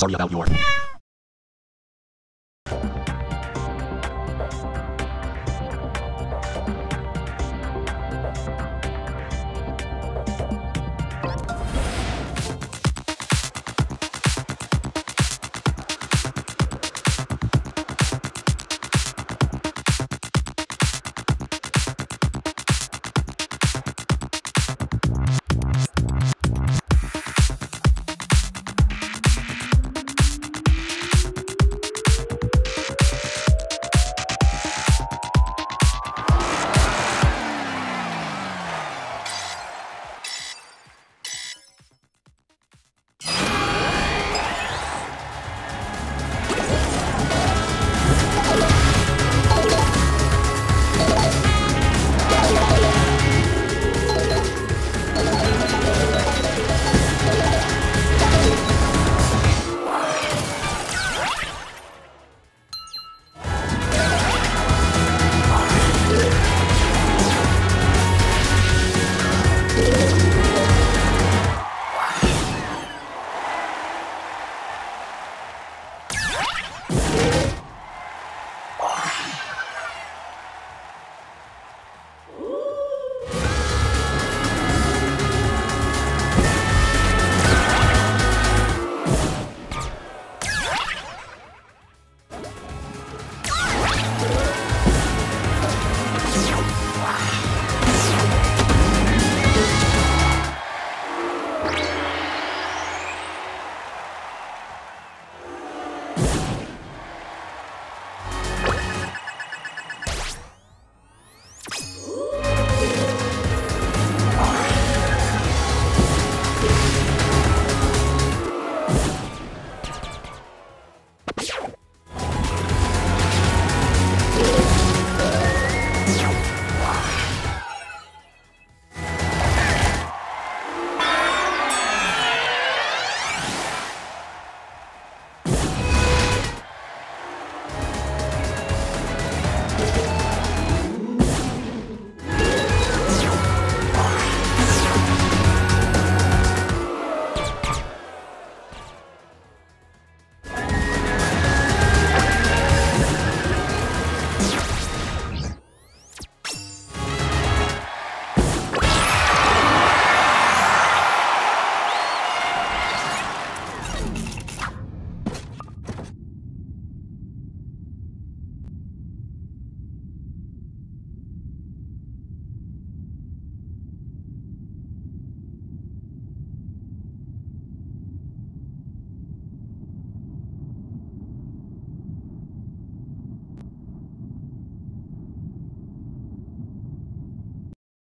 Sorry about your...